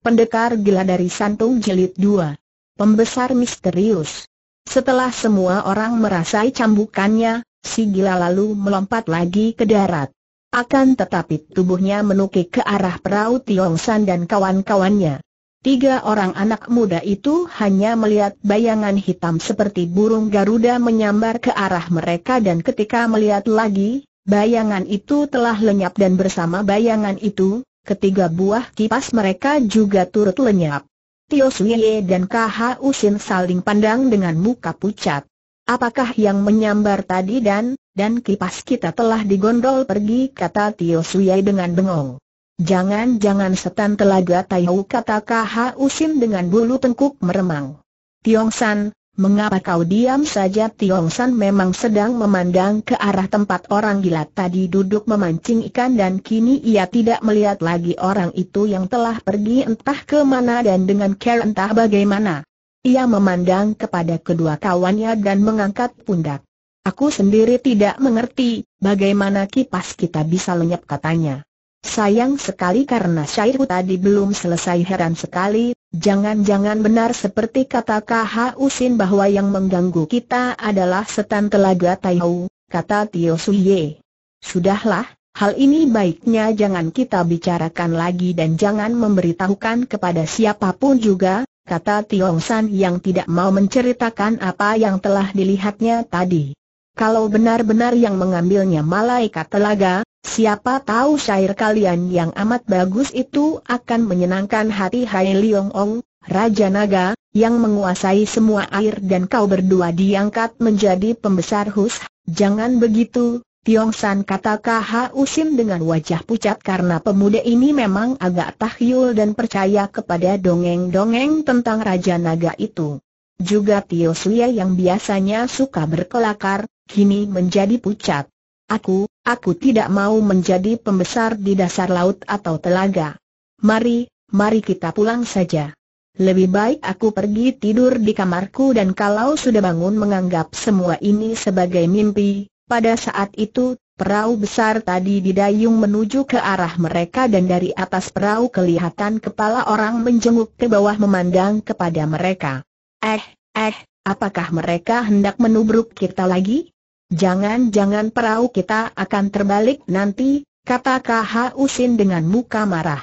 Pendekar Gila dari Santung Jilid 2 Pembesar Misterius Setelah semua orang merasai cambukannya, si gila lalu melompat lagi ke darat. Akan tetapi tubuhnya menukik ke arah perahu Tiongsan dan kawan-kawannya. Tiga orang anak muda itu hanya melihat bayangan hitam seperti burung Garuda menyambar ke arah mereka dan ketika melihat lagi, bayangan itu telah lenyap dan bersama bayangan itu, Ketiga buah kipas mereka juga turut lenyap. Tio Suye dan KH Usin saling pandang dengan muka pucat. Apakah yang menyambar tadi dan, dan kipas kita telah digondol pergi kata Tio Suye dengan bengong. Jangan-jangan setan telaga tahu kata KH Usin dengan bulu tengkuk meremang. Tiong San, Mengapa kau diam saja Tiong San memang sedang memandang ke arah tempat orang gila tadi duduk memancing ikan dan kini ia tidak melihat lagi orang itu yang telah pergi entah ke mana dan dengan care entah bagaimana. Ia memandang kepada kedua kawannya dan mengangkat pundak. Aku sendiri tidak mengerti, bagaimana kipas kita bisa lenyap katanya. Sayang sekali karena syaihu tadi belum selesai heran sekali, jangan-jangan benar seperti kata KH Usin bahwa yang mengganggu kita adalah setan telaga Taihou, kata Tio Suye. Sudahlah, hal ini baiknya jangan kita bicarakan lagi dan jangan memberitahukan kepada siapa pun juga, kata Tiong San yang tidak mau menceritakan apa yang telah dilihatnya tadi. Kalau benar-benar yang mengambilnya malaikat telaga, Siapa tahu syair kalian yang amat bagus itu akan menyenangkan hati Hai Liong Ong, Raja Naga, yang menguasai semua air dan kau berdua diangkat menjadi pembesar Hus. Jangan begitu, Tiong San kata KH Usim dengan wajah pucat karena pemuda ini memang agak tahyul dan percaya kepada dongeng-dongeng tentang Raja Naga itu. Juga Tio Suya yang biasanya suka berkelakar, kini menjadi pucat. Aku, aku tidak mau menjadi pembesar di dasar laut atau telaga. Mari, mari kita pulang saja. Lebih baik aku pergi tidur di kamarku dan kalau sudah bangun menganggap semua ini sebagai mimpi. Pada saat itu, perahu besar tadi didayung menuju ke arah mereka dan dari atas perahu kelihatan kepala orang menjenguk ke bawah memandang kepada mereka. Eh, eh, apakah mereka hendak menubruk kita lagi? Jangan-jangan perahu kita akan terbalik nanti, kata KH Usin dengan muka marah.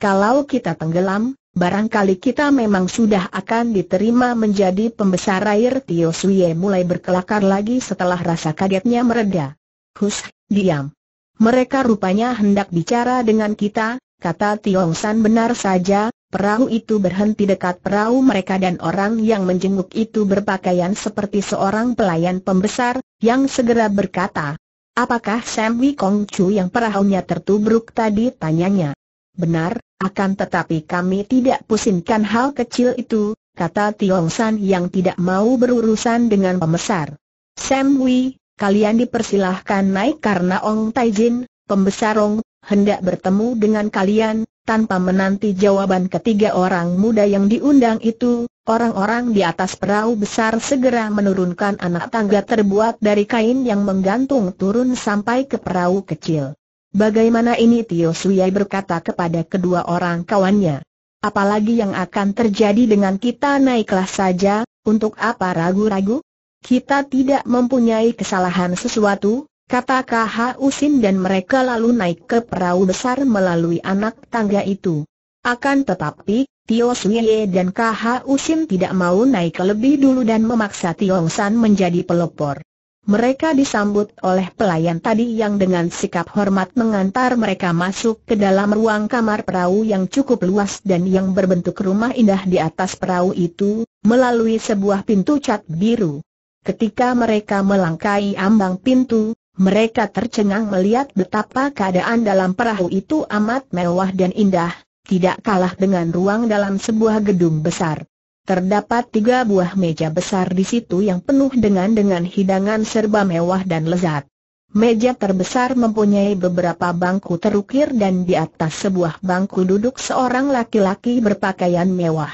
Kalau kita tenggelam, barangkali kita memang sudah akan diterima menjadi pembesar air Tio Suye mulai berkelakar lagi setelah rasa kagetnya mereda. Hus, diam. Mereka rupanya hendak bicara dengan kita, kata Tiong San benar saja, Perahu itu berhenti dekat perahu mereka dan orang yang menjenguk itu berpakaian seperti seorang pelayan pembesar, yang segera berkata, Apakah Sam Wee Kong Chu yang perahunya tertubruk tadi? Tanyanya. Benar, akan tetapi kami tidak pusingkan hal kecil itu, kata Tiong San yang tidak mau berurusan dengan pembesar. Sam Wee, kalian dipersilahkan naik karena Ong Tai Jin, pembesar Ong, hendak bertemu dengan kalian, tanpa menanti jawaban ketiga orang muda yang diundang itu, orang-orang di atas perahu besar segera menurunkan anak tangga terbuat dari kain yang menggantung turun sampai ke perahu kecil. Bagaimana ini Tio Suyai berkata kepada kedua orang kawannya. Apalagi yang akan terjadi dengan kita naiklah saja, untuk apa ragu-ragu? Kita tidak mempunyai kesalahan sesuatu, kata KH Usin dan mereka lalu naik ke perahu besar melalui anak tangga itu. Akan tetapi, Tio Suye dan KH Usin tidak mau naik lebih dulu dan memaksa Tiong San menjadi pelopor. Mereka disambut oleh pelayan tadi yang dengan sikap hormat mengantar mereka masuk ke dalam ruang kamar perahu yang cukup luas dan yang berbentuk rumah indah di atas perahu itu, melalui sebuah pintu cat biru. Ketika mereka melangkai ambang pintu, mereka tercengang melihat betapa keadaan dalam perahu itu amat mewah dan indah, tidak kalah dengan ruang dalam sebuah gedung besar. Terdapat tiga buah meja besar di situ yang penuh dengan dengan hidangan serba mewah dan lezat. Meja terbesar mempunyai beberapa bangku terukir dan di atas sebuah bangku duduk seorang laki-laki berpakaian mewah.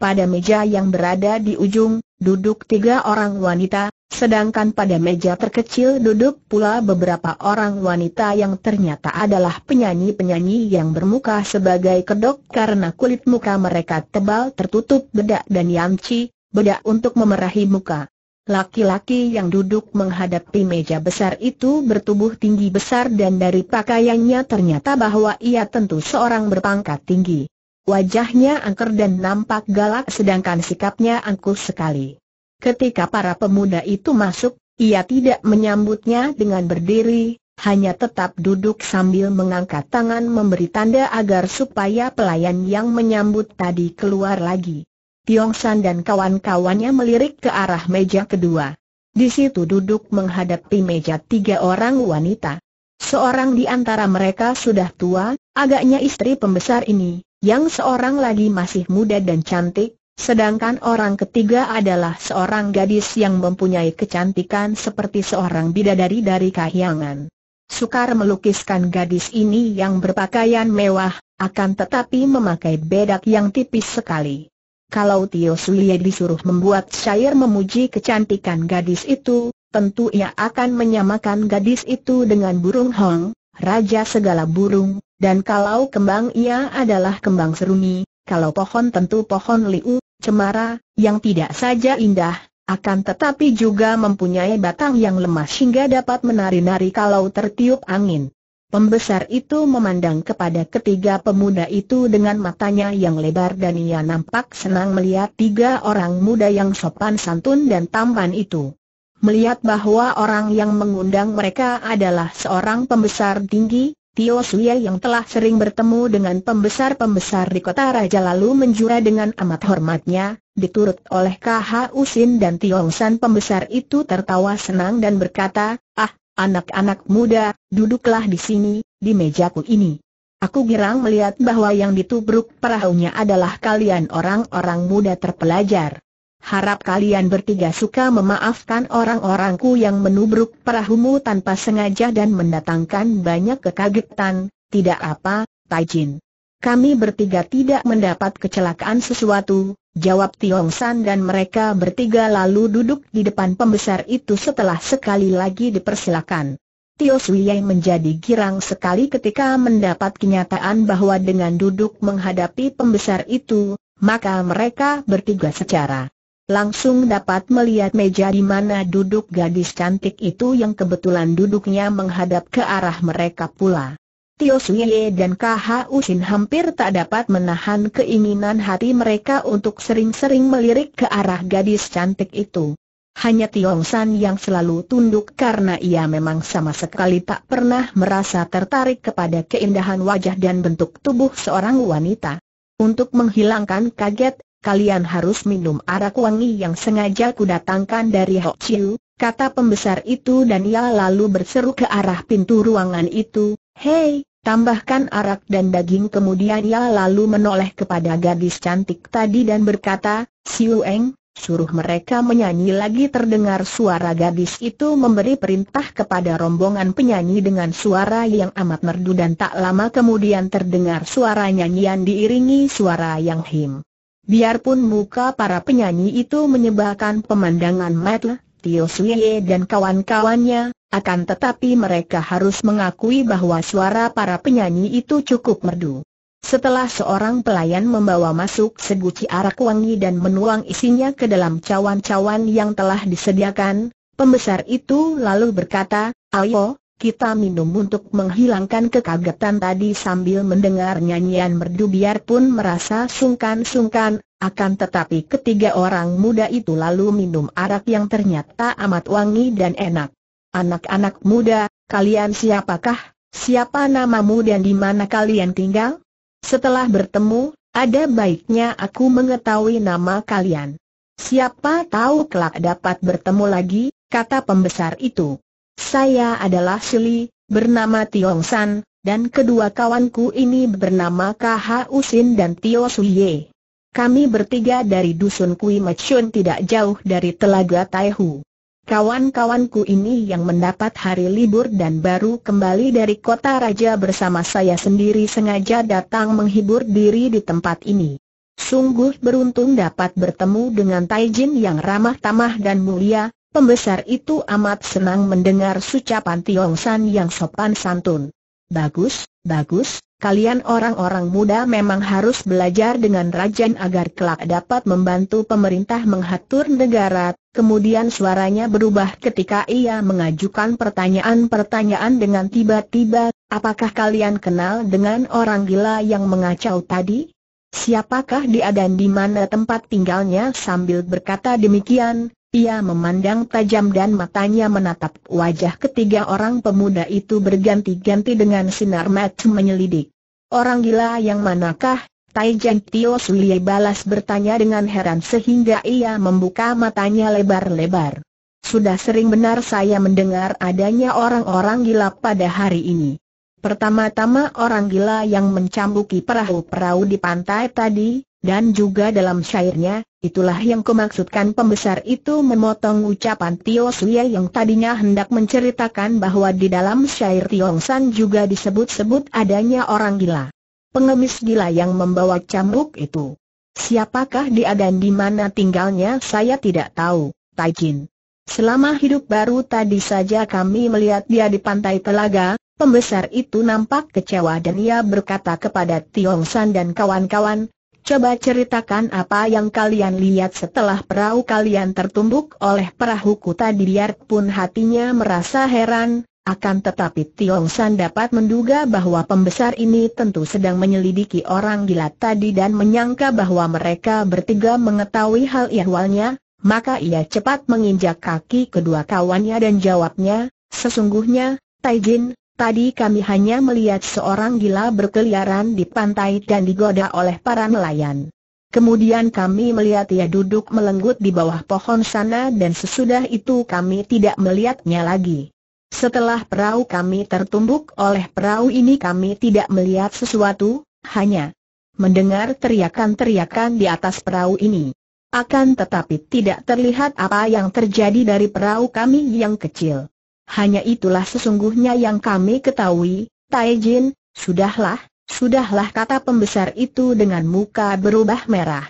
Pada meja yang berada di ujung, duduk tiga orang wanita, Sedangkan pada meja terkecil duduk pula beberapa orang wanita yang ternyata adalah penyanyi-penyanyi yang bermuka sebagai kedok karena kulit muka mereka tebal tertutup bedak dan yamci, bedak untuk memerahi muka. Laki-laki yang duduk menghadapi meja besar itu bertubuh tinggi besar dan dari pakaiannya ternyata bahwa ia tentu seorang berpangkat tinggi. Wajahnya angker dan nampak galak sedangkan sikapnya angkuh sekali. Ketika para pemuda itu masuk, ia tidak menyambutnya dengan berdiri, hanya tetap duduk sambil mengangkat tangan memberi tanda agar supaya pelayan yang menyambut tadi keluar lagi. Tiong San dan kawan-kawannya melirik ke arah meja kedua. Di situ duduk menghadapi meja tiga orang wanita. Seorang di antara mereka sudah tua, agaknya istri pembesar ini, yang seorang lagi masih muda dan cantik, Sedangkan orang ketiga adalah seorang gadis yang mempunyai kecantikan seperti seorang bidadari dari kahyangan. Sukar melukiskan gadis ini yang berpakaian mewah, akan tetapi memakai bedak yang tipis sekali. Kalau Tio Suye disuruh membuat syair memuji kecantikan gadis itu, tentu ia akan menyamakan gadis itu dengan burung hong, raja segala burung, dan kalau kembang ia adalah kembang seruni, kalau pohon tentu pohon liu, cemara, yang tidak saja indah, akan tetapi juga mempunyai batang yang lemah hingga dapat menari-nari kalau tertiup angin. Pembesar itu memandang kepada ketiga pemuda itu dengan matanya yang lebar dan ia nampak senang melihat tiga orang muda yang sopan santun dan tampan itu. Melihat bahwa orang yang mengundang mereka adalah seorang pembesar tinggi, Tio Suye yang telah sering bertemu dengan pembesar-pembesar di kota Raja lalu menjura dengan amat hormatnya, diturut oleh KH Usin dan Tiong San pembesar itu tertawa senang dan berkata, Ah, anak-anak muda, duduklah di sini, di mejaku ini. Aku girang melihat bahwa yang ditubruk perahunya adalah kalian orang-orang muda terpelajar. Harap kalian bertiga suka memaafkan orang-orangku yang menubruk perahumu tanpa sengaja dan mendatangkan banyak kekagetan, tidak apa, Taijin. Kami bertiga tidak mendapat kecelakaan sesuatu, jawab Tiong San dan mereka bertiga lalu duduk di depan pembesar itu setelah sekali lagi dipersilakan. Tio Sui menjadi girang sekali ketika mendapat kenyataan bahwa dengan duduk menghadapi pembesar itu, maka mereka bertiga secara langsung dapat melihat meja di mana duduk gadis cantik itu yang kebetulan duduknya menghadap ke arah mereka pula. Tio Suye dan KH Usin hampir tak dapat menahan keinginan hati mereka untuk sering-sering melirik ke arah gadis cantik itu. Hanya Tiong San yang selalu tunduk karena ia memang sama sekali tak pernah merasa tertarik kepada keindahan wajah dan bentuk tubuh seorang wanita. Untuk menghilangkan kaget, kalian harus minum arak wangi yang sengaja kudatangkan dari Hok Chiu, kata pembesar itu dan ia lalu berseru ke arah pintu ruangan itu, Hei, tambahkan arak dan daging. Kemudian ia lalu menoleh kepada gadis cantik tadi dan berkata, Siu Eng, suruh mereka menyanyi lagi. Terdengar suara gadis itu memberi perintah kepada rombongan penyanyi dengan suara yang amat merdu dan tak lama kemudian terdengar suara nyanyian diiringi suara yang him. Biarpun muka para penyanyi itu menyebabkan pemandangan mata, Tio Suye dan kawan-kawannya, akan tetapi mereka harus mengakui bahwa suara para penyanyi itu cukup merdu. Setelah seorang pelayan membawa masuk seguci arak wangi dan menuang isinya ke dalam cawan-cawan yang telah disediakan, pembesar itu lalu berkata, Ayo, kita minum untuk menghilangkan kekagetan tadi sambil mendengar nyanyian merdu biarpun merasa sungkan-sungkan, akan tetapi ketiga orang muda itu lalu minum arak yang ternyata amat wangi dan enak. Anak-anak muda, kalian siapakah? Siapa namamu dan di mana kalian tinggal? Setelah bertemu, ada baiknya aku mengetahui nama kalian. Siapa tahu kelak dapat bertemu lagi, kata pembesar itu. Saya adalah Sili, bernama Tiong San, dan kedua kawanku ini bernama KH Usin dan Tio Suye. Kami bertiga dari Dusun Kui Machun tidak jauh dari Telaga Taihu. Kawan-kawanku ini yang mendapat hari libur dan baru kembali dari kota raja bersama saya sendiri sengaja datang menghibur diri di tempat ini. Sungguh beruntung dapat bertemu dengan Taijin yang ramah tamah dan mulia, pembesar itu amat senang mendengar ucapan Tiong San yang sopan santun. Bagus, bagus, kalian orang-orang muda memang harus belajar dengan rajin agar kelak dapat membantu pemerintah mengatur negara. Kemudian suaranya berubah ketika ia mengajukan pertanyaan-pertanyaan dengan tiba-tiba, apakah kalian kenal dengan orang gila yang mengacau tadi? Siapakah dia dan di mana tempat tinggalnya sambil berkata demikian, ia memandang tajam dan matanya menatap wajah ketiga orang pemuda itu berganti-ganti dengan sinar mata menyelidik. Orang gila yang manakah? Taijan Tio Sulie balas bertanya dengan heran sehingga ia membuka matanya lebar-lebar. Sudah sering benar saya mendengar adanya orang-orang gila pada hari ini. Pertama-tama orang gila yang mencambuki perahu-perahu di pantai tadi, dan juga dalam syairnya, itulah yang kumaksudkan pembesar itu memotong ucapan Tio Suye yang tadinya hendak menceritakan bahwa di dalam syair Tiong San juga disebut-sebut adanya orang gila. Pengemis gila yang membawa cambuk itu. Siapakah dia dan di mana tinggalnya saya tidak tahu, Taijin. Selama hidup baru tadi saja kami melihat dia di pantai telaga, pembesar itu nampak kecewa dan ia berkata kepada Tiong San dan kawan-kawan, Coba ceritakan apa yang kalian lihat setelah perahu kalian tertumbuk oleh perahu kuta biarpun hatinya merasa heran, akan tetapi Tiong San dapat menduga bahwa pembesar ini tentu sedang menyelidiki orang gila tadi dan menyangka bahwa mereka bertiga mengetahui hal ihwalnya, maka ia cepat menginjak kaki kedua kawannya dan jawabnya, sesungguhnya, Taijin, Tadi kami hanya melihat seorang gila berkeliaran di pantai dan digoda oleh para nelayan. Kemudian kami melihat ia duduk melenggut di bawah pohon sana dan sesudah itu kami tidak melihatnya lagi. Setelah perahu kami tertumbuk oleh perahu ini kami tidak melihat sesuatu, hanya mendengar teriakan-teriakan di atas perahu ini. Akan tetapi tidak terlihat apa yang terjadi dari perahu kami yang kecil. Hanya itulah sesungguhnya yang kami ketahui, Taijin, sudahlah, sudahlah kata pembesar itu dengan muka berubah merah.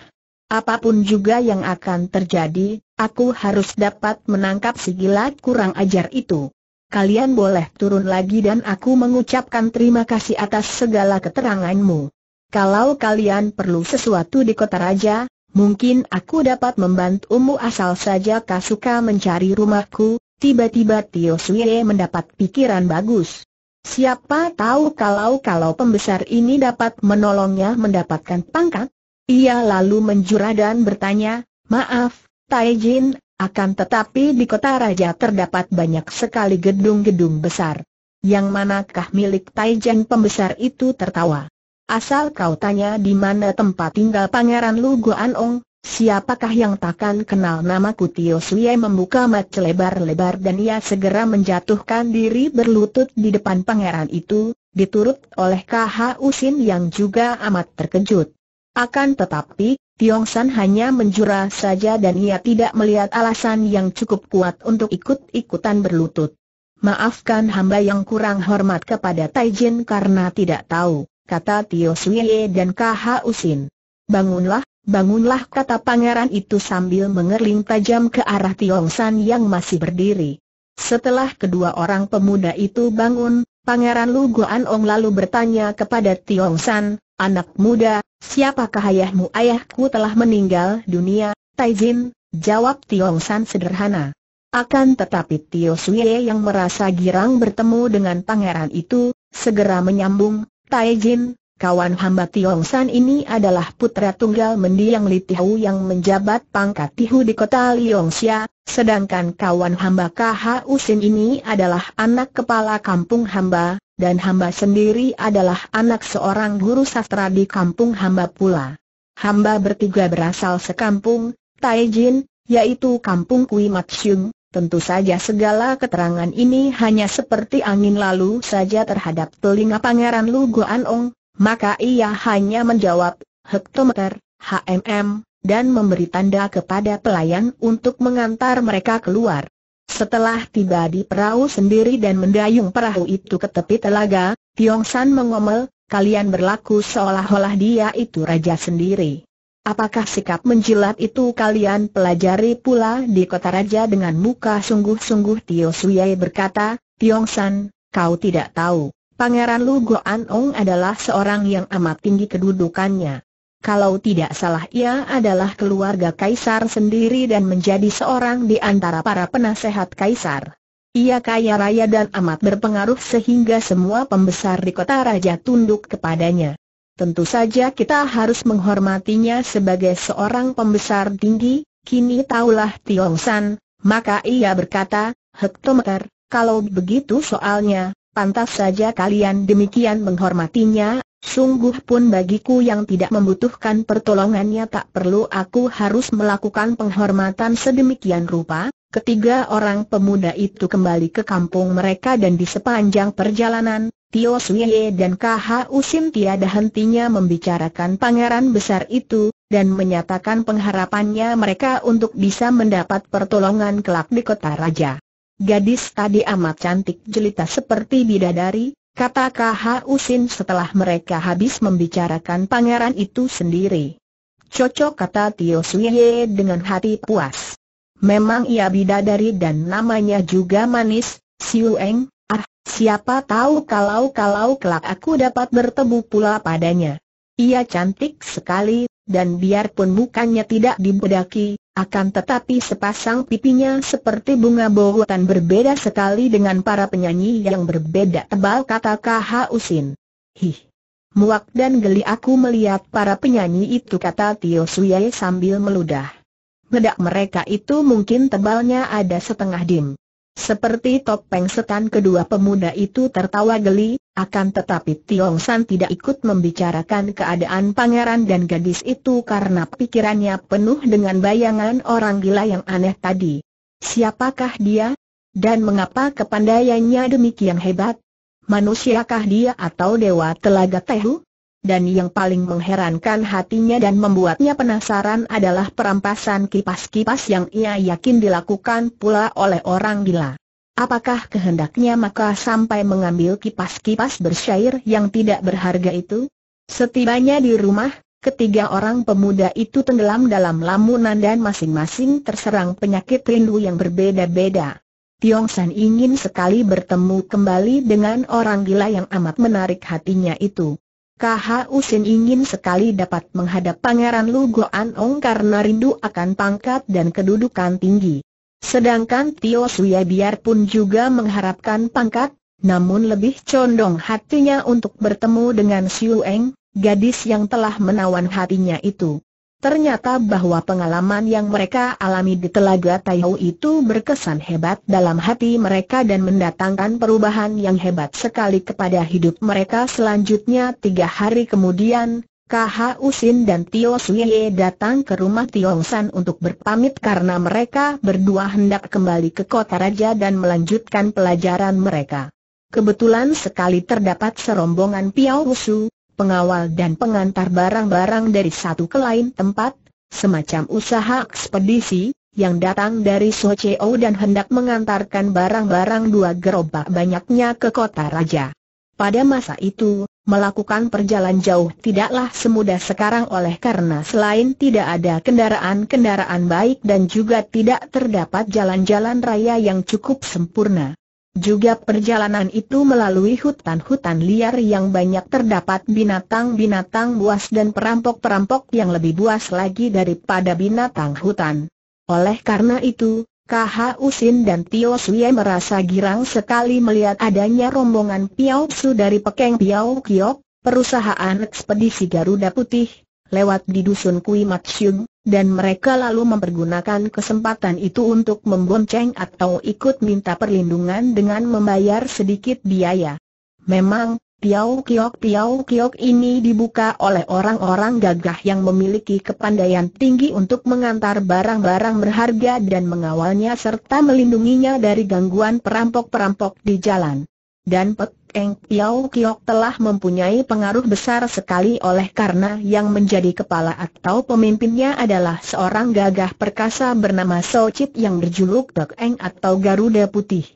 Apa pun juga yang akan terjadi, aku harus dapat menangkap si gila kurang ajar itu. Kalian boleh turun lagi dan aku mengucapkan terima kasih atas segala keteranganmu. Kalau kalian perlu sesuatu di kota raja, mungkin aku dapat membantumu asal saja kau suka mencari rumahku, Tiba-tiba Tio Sue mendapat pikiran bagus. Siapa tahu kalau-kalau pembesar ini dapat menolongnya mendapatkan pangkat? Ia lalu menjura dan bertanya, maaf, Taijin, akan tetapi di kota raja terdapat banyak sekali gedung-gedung besar. Yang manakah milik Taijin pembesar itu tertawa? Asal kau tanya di mana tempat tinggal Pangeran Lu Guanong, Siapakah yang takkan kenal nama Kutio Sue membuka mata lebar-lebar dan ia segera menjatuhkan diri berlutut di depan pangeran itu, diturut oleh KH Usin yang juga amat terkejut. Akan tetapi, Tiong San hanya menjura saja dan ia tidak melihat alasan yang cukup kuat untuk ikut-ikutan berlutut. Maafkan hamba yang kurang hormat kepada Taijin karena tidak tahu, kata Tio Sue dan KH Usin. Bangunlah, Bangunlah kata pangeran itu sambil mengerling tajam ke arah Tiong San yang masih berdiri. Setelah kedua orang pemuda itu bangun, pangeran Lu Guan Ong lalu bertanya kepada Tiong San, anak muda, siapakah ayahmu? Ayahku telah meninggal dunia, Taizin, jawab Tiong San sederhana. Akan tetapi Tio Sue yang merasa girang bertemu dengan pangeran itu, segera menyambung, Taijin, kawan hamba Tiong San ini adalah putra tunggal mendiang Li Tihu yang menjabat pangkat Tihu di kota Liongxia, sedangkan kawan hamba KH Usin ini adalah anak kepala kampung hamba, dan hamba sendiri adalah anak seorang guru sastra di kampung hamba pula. Hamba bertiga berasal sekampung, Taijin, yaitu kampung Kui Matsyung, Tentu saja segala keterangan ini hanya seperti angin lalu saja terhadap telinga Pangeran Lu Ong, maka ia hanya menjawab, hektometer, HMM, dan memberi tanda kepada pelayan untuk mengantar mereka keluar. Setelah tiba di perahu sendiri dan mendayung perahu itu ke tepi telaga, Tiong San mengomel, kalian berlaku seolah-olah dia itu raja sendiri. Apakah sikap menjilat itu kalian pelajari pula di kota raja dengan muka sungguh-sungguh Tio Suyai berkata, Tiong San, kau tidak tahu, Pangeran Lu Goan Ong adalah seorang yang amat tinggi kedudukannya. Kalau tidak salah ia adalah keluarga kaisar sendiri dan menjadi seorang di antara para penasehat kaisar. Ia kaya raya dan amat berpengaruh sehingga semua pembesar di kota raja tunduk kepadanya. Tentu saja kita harus menghormatinya sebagai seorang pembesar tinggi, kini taulah Tiong San, maka ia berkata, Hektometer, kalau begitu soalnya, pantas saja kalian demikian menghormatinya, sungguh pun bagiku yang tidak membutuhkan pertolongannya tak perlu aku harus melakukan penghormatan sedemikian rupa, Ketiga orang pemuda itu kembali ke kampung mereka dan di sepanjang perjalanan, Tio Suye dan KH Usim tiada hentinya membicarakan pangeran besar itu, dan menyatakan pengharapannya mereka untuk bisa mendapat pertolongan kelak di kota raja. Gadis tadi amat cantik jelita seperti bidadari, kata KH Usin setelah mereka habis membicarakan pangeran itu sendiri. Cocok kata Tio Suye dengan hati puas. Memang ia bidadari dan namanya juga manis, Siu Eng, ah, siapa tahu kalau-kalau kelak aku dapat bertemu pula padanya. Ia cantik sekali, dan biarpun mukanya tidak dibedaki, akan tetapi sepasang pipinya seperti bunga bowotan berbeda sekali dengan para penyanyi yang berbeda tebal kata KH Usin. Hih! Muak dan geli aku melihat para penyanyi itu kata Tio Suye sambil meludah. Bedak mereka itu mungkin tebalnya ada setengah dim. Seperti topeng setan kedua pemuda itu tertawa geli, akan tetapi Tiong San tidak ikut membicarakan keadaan pangeran dan gadis itu karena pikirannya penuh dengan bayangan orang gila yang aneh tadi. Siapakah dia? Dan mengapa kepandaiannya demikian hebat? Manusiakah dia atau dewa telaga tehu? Dan yang paling mengherankan hatinya dan membuatnya penasaran adalah perampasan kipas-kipas yang ia yakin dilakukan pula oleh orang gila. Apakah kehendaknya maka sampai mengambil kipas-kipas bersyair yang tidak berharga itu? Setibanya di rumah, ketiga orang pemuda itu tenggelam dalam lamunan dan masing-masing terserang penyakit rindu yang berbeda-beda. Tiong San ingin sekali bertemu kembali dengan orang gila yang amat menarik hatinya itu. KH Usin ingin sekali dapat menghadap Pangeran Lu Goan Ong karena rindu akan pangkat dan kedudukan tinggi. Sedangkan Tio Suya biarpun juga mengharapkan pangkat, namun lebih condong hatinya untuk bertemu dengan Siu Eng, gadis yang telah menawan hatinya itu. Ternyata bahwa pengalaman yang mereka alami di Telaga Taihu itu berkesan hebat dalam hati mereka dan mendatangkan perubahan yang hebat sekali kepada hidup mereka selanjutnya tiga hari kemudian, KH Usin dan Tio Suye datang ke rumah Tiong San untuk berpamit karena mereka berdua hendak kembali ke kota raja dan melanjutkan pelajaran mereka. Kebetulan sekali terdapat serombongan Piao Wusu, pengawal dan pengantar barang-barang dari satu ke lain tempat, semacam usaha ekspedisi, yang datang dari Socheo dan hendak mengantarkan barang-barang dua gerobak banyaknya ke kota raja. Pada masa itu, melakukan perjalanan jauh tidaklah semudah sekarang oleh karena selain tidak ada kendaraan-kendaraan baik dan juga tidak terdapat jalan-jalan raya yang cukup sempurna. Juga perjalanan itu melalui hutan-hutan liar yang banyak terdapat binatang-binatang buas dan perampok-perampok yang lebih buas lagi daripada binatang hutan. Oleh karena itu, KH Usin dan Tio Sue merasa girang sekali melihat adanya rombongan Piao Su dari Pekeng Piao Kiok, perusahaan ekspedisi Garuda Putih, lewat di dusun Kui Matsyung, dan mereka lalu mempergunakan kesempatan itu untuk membonceng atau ikut minta perlindungan dengan membayar sedikit biaya. Memang, Piao Kiok Piao Kiok ini dibuka oleh orang-orang gagah yang memiliki kepandaian tinggi untuk mengantar barang-barang berharga dan mengawalnya serta melindunginya dari gangguan perampok-perampok di jalan. Dan Pek Eng Piao Kiok telah mempunyai pengaruh besar sekali oleh karena yang menjadi kepala atau pemimpinnya adalah seorang gagah perkasa bernama Chit yang berjuluk Tek Eng atau Garuda Putih.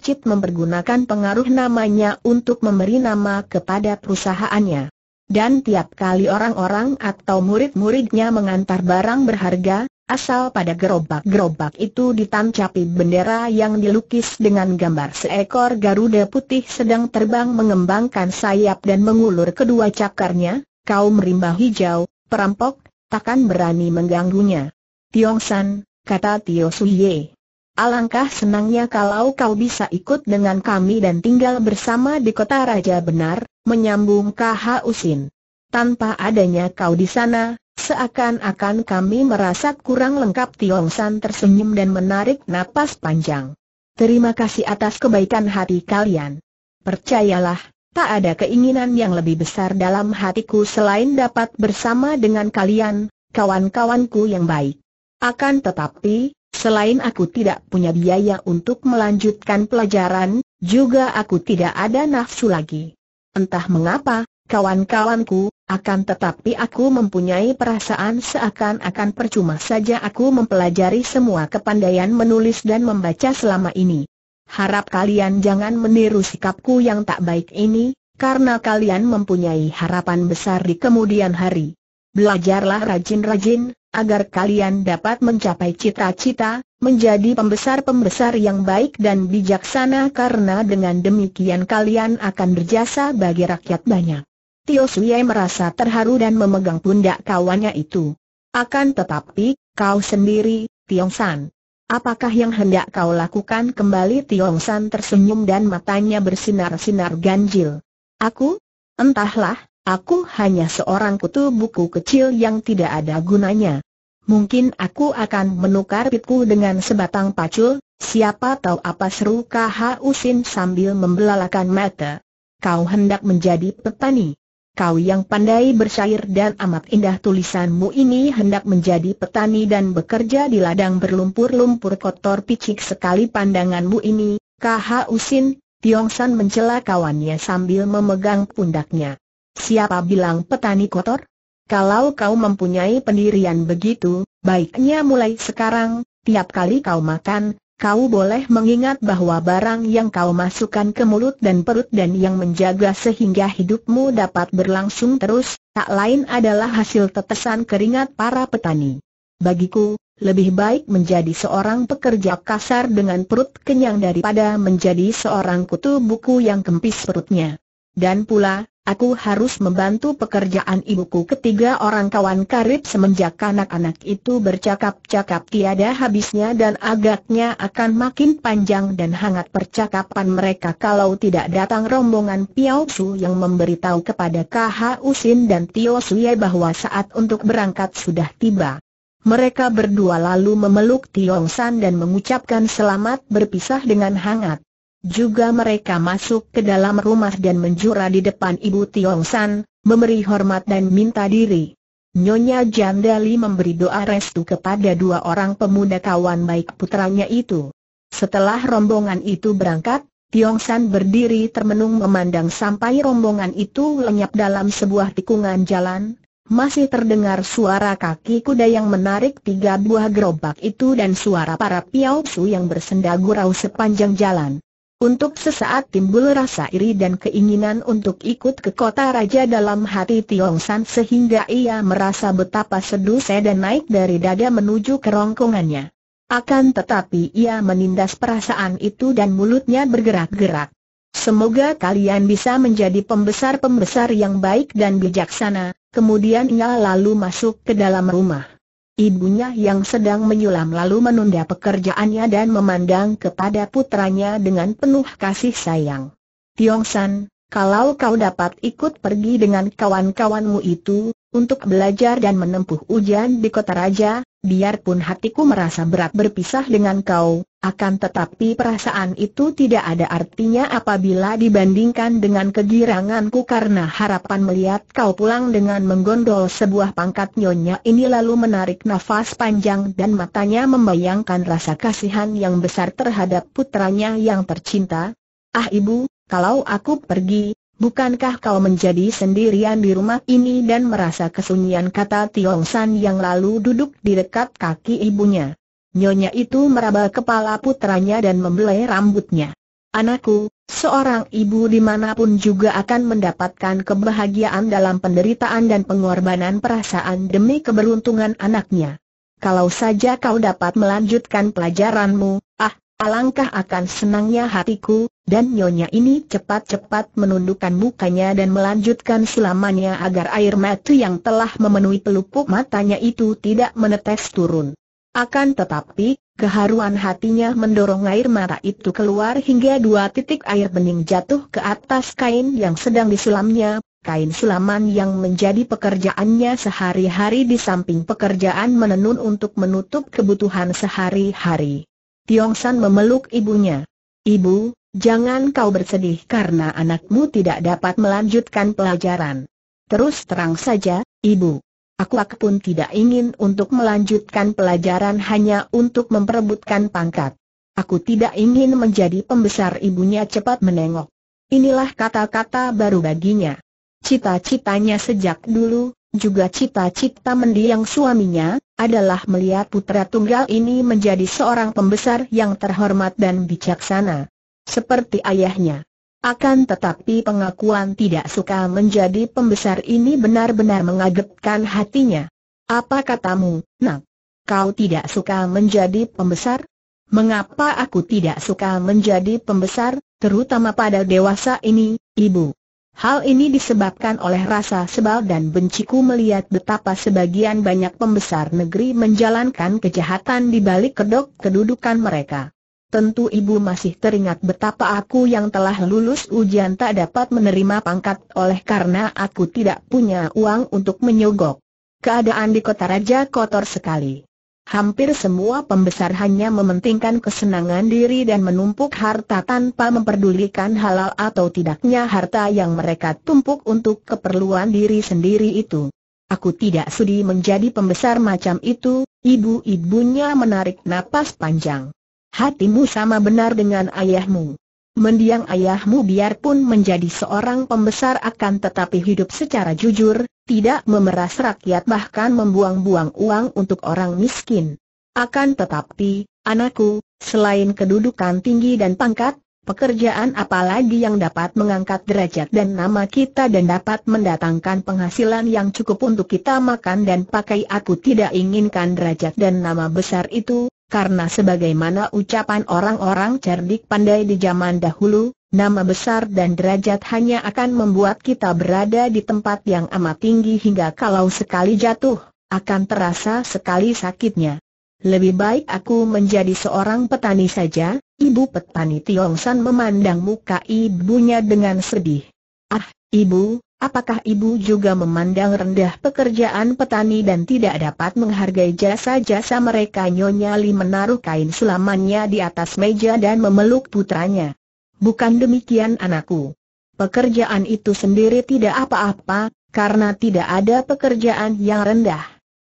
Chit mempergunakan pengaruh namanya untuk memberi nama kepada perusahaannya. Dan tiap kali orang-orang atau murid-muridnya mengantar barang berharga, asal pada gerobak-gerobak itu ditancapi bendera yang dilukis dengan gambar seekor Garuda putih sedang terbang mengembangkan sayap dan mengulur kedua cakarnya, kaum rimba hijau, perampok, takkan berani mengganggunya. Tiong San, kata Tio Suye. Alangkah senangnya kalau kau bisa ikut dengan kami dan tinggal bersama di kota Raja Benar, menyambung KH Usin. Tanpa adanya kau di sana, seakan-akan kami merasa kurang lengkap Tiong San tersenyum dan menarik napas panjang. Terima kasih atas kebaikan hati kalian. Percayalah, tak ada keinginan yang lebih besar dalam hatiku selain dapat bersama dengan kalian, kawan-kawanku yang baik. Akan tetapi, selain aku tidak punya biaya untuk melanjutkan pelajaran, juga aku tidak ada nafsu lagi. Entah mengapa, kawan-kawanku, akan tetapi aku mempunyai perasaan seakan-akan percuma saja aku mempelajari semua kepandaian menulis dan membaca selama ini. Harap kalian jangan meniru sikapku yang tak baik ini, karena kalian mempunyai harapan besar di kemudian hari. Belajarlah rajin-rajin, agar kalian dapat mencapai cita-cita, menjadi pembesar-pembesar yang baik dan bijaksana karena dengan demikian kalian akan berjasa bagi rakyat banyak. Tio Sui merasa terharu dan memegang pundak kawannya itu. Akan tetapi, kau sendiri, Tiong San. Apakah yang hendak kau lakukan kembali Tiong San tersenyum dan matanya bersinar-sinar ganjil. Aku? Entahlah, aku hanya seorang kutu buku kecil yang tidak ada gunanya. Mungkin aku akan menukar pitku dengan sebatang pacul, siapa tahu apa seru KH Usin sambil membelalakan mata. Kau hendak menjadi petani. Kau yang pandai bersyair dan amat indah tulisanmu ini hendak menjadi petani dan bekerja di ladang berlumpur-lumpur kotor picik sekali pandanganmu ini, KH Usin, Tiong San mencela kawannya sambil memegang pundaknya. Siapa bilang petani kotor? Kalau kau mempunyai pendirian begitu, baiknya mulai sekarang, tiap kali kau makan, kau boleh mengingat bahwa barang yang kau masukkan ke mulut dan perut dan yang menjaga sehingga hidupmu dapat berlangsung terus, tak lain adalah hasil tetesan keringat para petani. Bagiku, lebih baik menjadi seorang pekerja kasar dengan perut kenyang daripada menjadi seorang kutu buku yang kempis perutnya. Dan pula, Aku harus membantu pekerjaan ibuku ketiga orang kawan karib semenjak anak-anak itu bercakap-cakap tiada habisnya dan agaknya akan makin panjang dan hangat percakapan mereka kalau tidak datang rombongan Piao Su yang memberitahu kepada KH Usin dan Tio Suye bahwa saat untuk berangkat sudah tiba. Mereka berdua lalu memeluk Tiong San dan mengucapkan selamat berpisah dengan hangat. Juga mereka masuk ke dalam rumah dan menjura di depan Ibu Tiong San, memberi hormat dan minta diri. Nyonya Jandali memberi doa restu kepada dua orang pemuda kawan baik putranya itu. Setelah rombongan itu berangkat, Tiong San berdiri termenung memandang sampai rombongan itu lenyap dalam sebuah tikungan jalan. Masih terdengar suara kaki kuda yang menarik tiga buah gerobak itu dan suara para piausu yang bersenda gurau sepanjang jalan. Untuk sesaat timbul rasa iri dan keinginan untuk ikut ke kota raja dalam hati Tiong San sehingga ia merasa betapa seduh dan naik dari dada menuju kerongkongannya. Akan tetapi ia menindas perasaan itu dan mulutnya bergerak-gerak. Semoga kalian bisa menjadi pembesar-pembesar yang baik dan bijaksana, kemudian ia lalu masuk ke dalam rumah. Ibunya yang sedang menyulam lalu menunda pekerjaannya dan memandang kepada putranya dengan penuh kasih sayang. Tiong San, kalau kau dapat ikut pergi dengan kawan-kawanmu itu, untuk belajar dan menempuh ujian di kota raja, biarpun hatiku merasa berat berpisah dengan kau, akan tetapi perasaan itu tidak ada artinya apabila dibandingkan dengan kegiranganku karena harapan melihat kau pulang dengan menggondol sebuah pangkat nyonya ini lalu menarik nafas panjang dan matanya membayangkan rasa kasihan yang besar terhadap putranya yang tercinta. Ah ibu, kalau aku pergi, bukankah kau menjadi sendirian di rumah ini dan merasa kesunyian kata Tiong San yang lalu duduk di dekat kaki ibunya. Nyonya itu meraba kepala putranya dan membelai rambutnya. Anakku, Seorang ibu di mana pun juga akan mendapatkan kebahagiaan dalam penderitaan dan pengorbanan perasaan demi keberuntungan anaknya. Kalau saja kau dapat melanjutkan pelajaranmu, ah, alangkah akan senangnya hatiku, dan nyonya ini cepat-cepat menundukkan mukanya dan melanjutkan sulamannya agar air mata yang telah memenuhi pelupuk matanya itu tidak menetes turun. Akan tetapi, keharuan hatinya mendorong air mata itu keluar hingga dua titik air bening jatuh ke atas kain yang sedang disulamnya, kain sulaman yang menjadi pekerjaannya sehari-hari di samping pekerjaan menenun untuk menutup kebutuhan sehari-hari. Tiong San memeluk ibunya. Ibu, jangan kau bersedih karena anakmu tidak dapat melanjutkan pelajaran. Terus terang saja, ibu. Aku aku pun tidak ingin untuk melanjutkan pelajaran hanya untuk memperebutkan pangkat. Aku tidak ingin menjadi pembesar ibunya cepat menengok. Inilah kata-kata baru baginya. Cita-citanya sejak dulu, juga cita-cita mendiang suaminya, adalah melihat putra tunggal ini menjadi seorang pembesar yang terhormat dan bijaksana. Seperti ayahnya. Akan tetapi pengakuan tidak suka menjadi pembesar ini benar-benar mengagetkan hatinya. Apa katamu, nak? Kau tidak suka menjadi pembesar? Mengapa aku tidak suka menjadi pembesar, terutama pada dewasa ini, ibu? Hal ini disebabkan oleh rasa sebal dan benciku melihat betapa sebagian banyak pembesar negeri menjalankan kejahatan di balik kedok kedudukan mereka. Tentu ibu masih teringat betapa aku yang telah lulus ujian tak dapat menerima pangkat oleh karena aku tidak punya uang untuk menyogok. Keadaan di kota raja kotor sekali. Hampir semua pembesar hanya mementingkan kesenangan diri dan menumpuk harta tanpa memperdulikan halal atau tidaknya harta yang mereka tumpuk untuk keperluan diri sendiri itu. Aku tidak sudi menjadi pembesar macam itu, ibu-ibunya menarik napas panjang. Hatimu sama benar dengan ayahmu. Mendiang ayahmu biarpun menjadi seorang pembesar akan tetapi hidup secara jujur, tidak memeras rakyat bahkan membuang-buang uang untuk orang miskin. Akan tetapi, anakku, selain kedudukan tinggi dan pangkat, pekerjaan apa lagi yang dapat mengangkat derajat dan nama kita dan dapat mendatangkan penghasilan yang cukup untuk kita makan dan pakai aku tidak inginkan derajat dan nama besar itu, karena sebagaimana ucapan orang-orang cerdik pandai di zaman dahulu, nama besar dan derajat hanya akan membuat kita berada di tempat yang amat tinggi hingga kalau sekali jatuh, akan terasa sekali sakitnya. Lebih baik aku menjadi seorang petani saja, ibu petani Tiongsan memandang muka ibunya dengan sedih. Ah, ibu, Apakah ibu juga memandang rendah pekerjaan petani dan tidak dapat menghargai jasa-jasa mereka Nyonya Li menaruh kain sulamannya di atas meja dan memeluk putranya. Bukan demikian anakku. Pekerjaan itu sendiri tidak apa-apa, karena tidak ada pekerjaan yang rendah.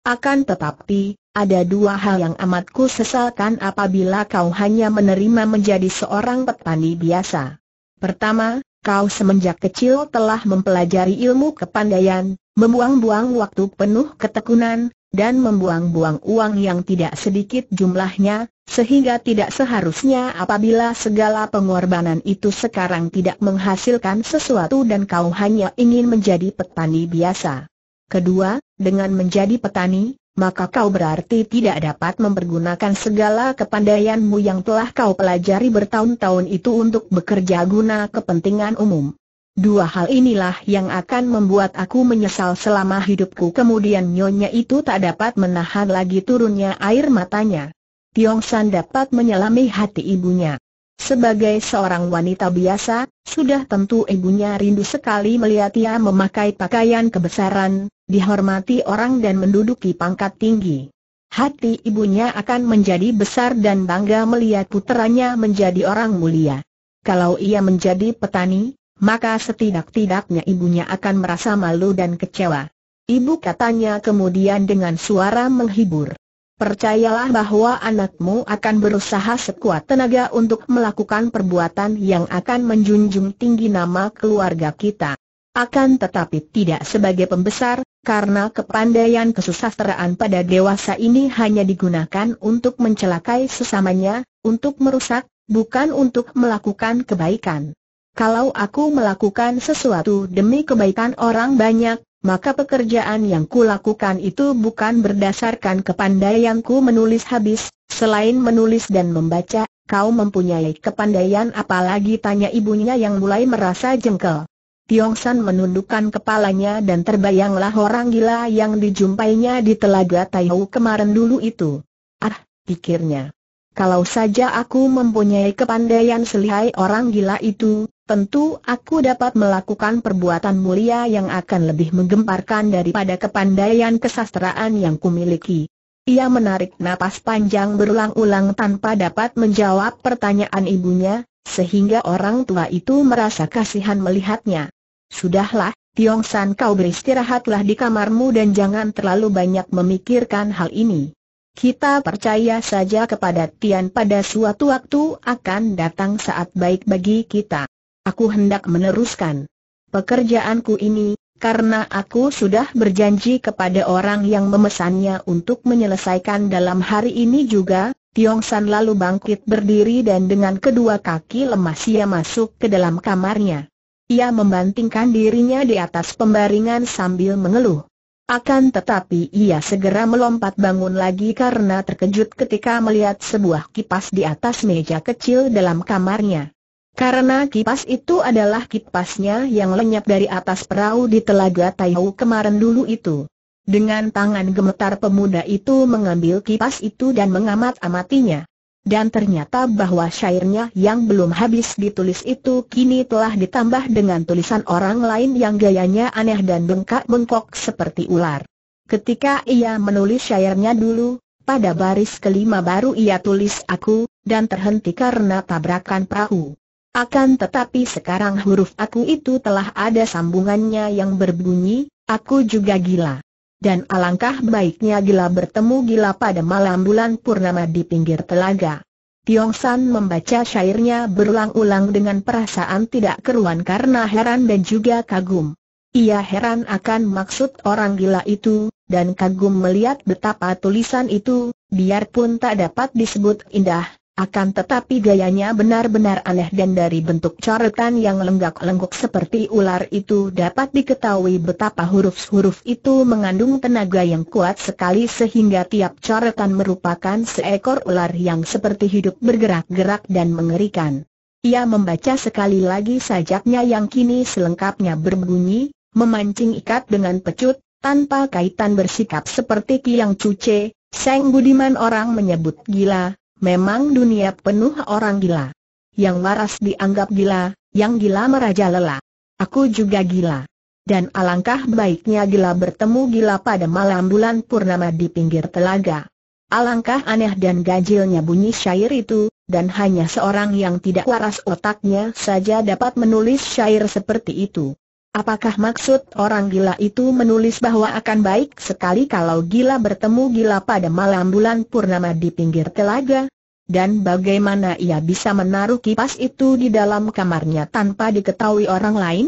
Akan tetapi, ada dua hal yang amat ku sesalkan apabila kau hanya menerima menjadi seorang petani biasa. Pertama, kau semenjak kecil telah mempelajari ilmu kepandaian, membuang-buang waktu penuh ketekunan, dan membuang-buang uang yang tidak sedikit jumlahnya, sehingga tidak seharusnya apabila segala pengorbanan itu sekarang tidak menghasilkan sesuatu dan kau hanya ingin menjadi petani biasa. Kedua, dengan menjadi petani, maka kau berarti tidak dapat mempergunakan segala kepandaianmu yang telah kau pelajari bertahun-tahun itu untuk bekerja guna kepentingan umum. Dua hal inilah yang akan membuat aku menyesal selama hidupku kemudian nyonya itu tak dapat menahan lagi turunnya air matanya. Tiong San dapat menyelami hati ibunya. Sebagai seorang wanita biasa, sudah tentu ibunya rindu sekali melihat ia memakai pakaian kebesaran, dihormati orang dan menduduki pangkat tinggi. Hati ibunya akan menjadi besar dan bangga melihat puteranya menjadi orang mulia. Kalau ia menjadi petani, maka setidak-tidaknya ibunya akan merasa malu dan kecewa. Ibu katanya kemudian dengan suara menghibur. Percayalah bahwa anakmu akan berusaha sekuat tenaga untuk melakukan perbuatan yang akan menjunjung tinggi nama keluarga kita. Akan tetapi tidak sebagai pembesar, karena kepandaian kesusastraan pada dewasa ini hanya digunakan untuk mencelakai sesamanya, untuk merusak, bukan untuk melakukan kebaikan. Kalau aku melakukan sesuatu demi kebaikan orang banyak, maka pekerjaan yang kulakukan itu bukan berdasarkan kepandaianku menulis habis, selain menulis dan membaca, kau mempunyai kepandaian apalagi tanya ibunya yang mulai merasa jengkel. Tiong San menundukkan kepalanya dan terbayanglah orang gila yang dijumpainya di telaga Taihou kemarin dulu itu. Ah, pikirnya. Kalau saja aku mempunyai kepandaian selihai orang gila itu, tentu aku dapat melakukan perbuatan mulia yang akan lebih menggemparkan daripada kepandaian kesastraan yang kumiliki. Ia menarik napas panjang berulang-ulang tanpa dapat menjawab pertanyaan ibunya, sehingga orang tua itu merasa kasihan melihatnya. Sudahlah, Tiong San kau beristirahatlah di kamarmu dan jangan terlalu banyak memikirkan hal ini. Kita percaya saja kepada Tian pada suatu waktu akan datang saat baik bagi kita. Aku hendak meneruskan pekerjaanku ini, karena aku sudah berjanji kepada orang yang memesannya untuk menyelesaikan dalam hari ini juga, Tiong San lalu bangkit berdiri dan dengan kedua kaki lemas ia masuk ke dalam kamarnya. Ia membantingkan dirinya di atas pembaringan sambil mengeluh. Akan tetapi ia segera melompat bangun lagi karena terkejut ketika melihat sebuah kipas di atas meja kecil dalam kamarnya. Karena kipas itu adalah kipasnya yang lenyap dari atas perahu di telaga Taihou kemarin dulu itu. Dengan tangan gemetar pemuda itu mengambil kipas itu dan mengamat-amatinya. Dan ternyata bahwa syairnya yang belum habis ditulis itu kini telah ditambah dengan tulisan orang lain yang gayanya aneh dan bengkak-bengkok seperti ular. Ketika ia menulis syairnya dulu, pada baris kelima baru ia tulis aku, dan terhenti karena tabrakan perahu. Akan tetapi sekarang huruf aku itu telah ada sambungannya yang berbunyi, aku juga gila. Dan alangkah baiknya gila bertemu gila pada malam bulan purnama di pinggir telaga. Tiong San membaca syairnya berulang-ulang dengan perasaan tidak keruan karena heran dan juga kagum. Ia heran akan maksud orang gila itu, dan kagum melihat betapa tulisan itu, biarpun tak dapat disebut indah, akan tetapi gayanya benar-benar aneh dan dari bentuk coretan yang lenggak-lenggok seperti ular itu dapat diketahui betapa huruf-huruf itu mengandung tenaga yang kuat sekali sehingga tiap coretan merupakan seekor ular yang seperti hidup bergerak-gerak dan mengerikan. Ia membaca sekali lagi sajaknya yang kini selengkapnya berbunyi, memancing ikat dengan pecut, tanpa kaitan bersikap seperti Kiang Cuce, Seng Budiman orang menyebut gila, Memang dunia penuh orang gila. Yang waras dianggap gila, yang gila merajalela. Aku juga gila. Dan alangkah baiknya gila bertemu gila pada malam bulan purnama di pinggir telaga. Alangkah aneh dan gajilnya bunyi syair itu, dan hanya seorang yang tidak waras otaknya saja dapat menulis syair seperti itu. Apakah maksud orang gila itu menulis bahwa akan baik sekali kalau gila bertemu gila pada malam bulan purnama di pinggir telaga? Dan bagaimana ia bisa menaruh kipas itu di dalam kamarnya tanpa diketahui orang lain?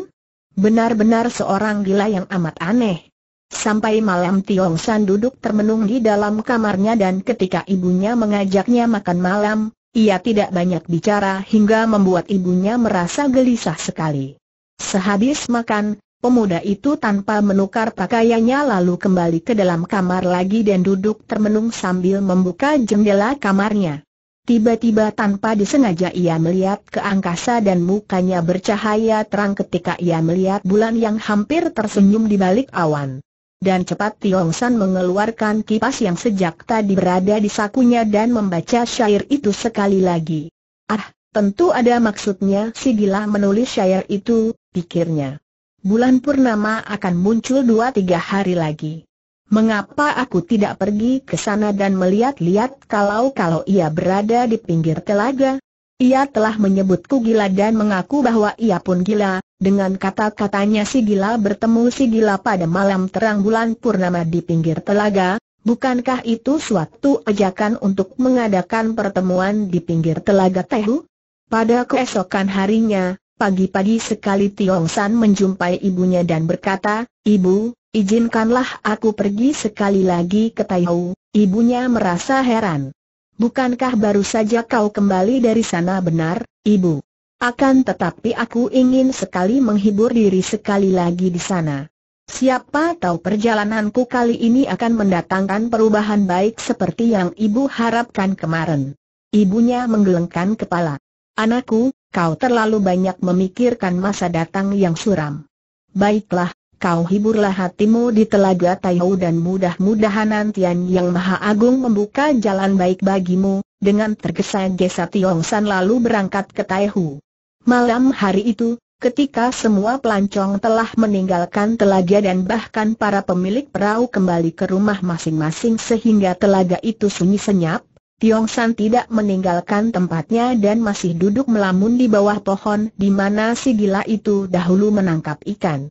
Benar-benar seorang gila yang amat aneh. Sampai malam Tiong San duduk termenung di dalam kamarnya dan ketika ibunya mengajaknya makan malam, ia tidak banyak bicara hingga membuat ibunya merasa gelisah sekali. Sehabis makan, pemuda itu tanpa menukar pakaiannya lalu kembali ke dalam kamar lagi dan duduk termenung sambil membuka jendela kamarnya. Tiba-tiba tanpa disengaja ia melihat ke angkasa dan mukanya bercahaya terang ketika ia melihat bulan yang hampir tersenyum di balik awan. Dan cepat Tiong San mengeluarkan kipas yang sejak tadi berada di sakunya dan membaca syair itu sekali lagi. Ah, Tentu ada maksudnya si gila menulis syair itu, pikirnya. Bulan purnama akan muncul dua tiga hari lagi. Mengapa aku tidak pergi ke sana dan melihat-lihat kalau-kalau ia berada di pinggir telaga? Ia telah menyebutku gila dan mengaku bahwa ia pun gila, dengan kata-katanya si gila bertemu si gila pada malam terang bulan purnama di pinggir telaga, bukankah itu suatu ajakan untuk mengadakan pertemuan di pinggir telaga Tehu? Pada keesokan harinya, pagi-pagi sekali Tiong San menjumpai ibunya dan berkata, Ibu, izinkanlah aku pergi sekali lagi ke Taihou. Ibunya merasa heran. Bukankah baru saja kau kembali dari sana benar, Ibu? Akan tetapi aku ingin sekali menghibur diri sekali lagi di sana. Siapa tahu perjalananku kali ini akan mendatangkan perubahan baik seperti yang ibu harapkan kemarin. Ibunya menggelengkan kepala. Anakku, kau terlalu banyak memikirkan masa datang yang suram. Baiklah, kau hiburlah hatimu di telaga Taihu dan mudah-mudahan nantian yang Maha Agung membuka jalan baik bagimu, dengan tergesa-gesa Tiong San lalu berangkat ke Taihu. Malam hari itu, Ketika semua pelancong telah meninggalkan telaga dan bahkan para pemilik perahu kembali ke rumah masing-masing sehingga telaga itu sunyi senyap, Tiong San tidak meninggalkan tempatnya dan masih duduk melamun di bawah pohon di mana si gila itu dahulu menangkap ikan.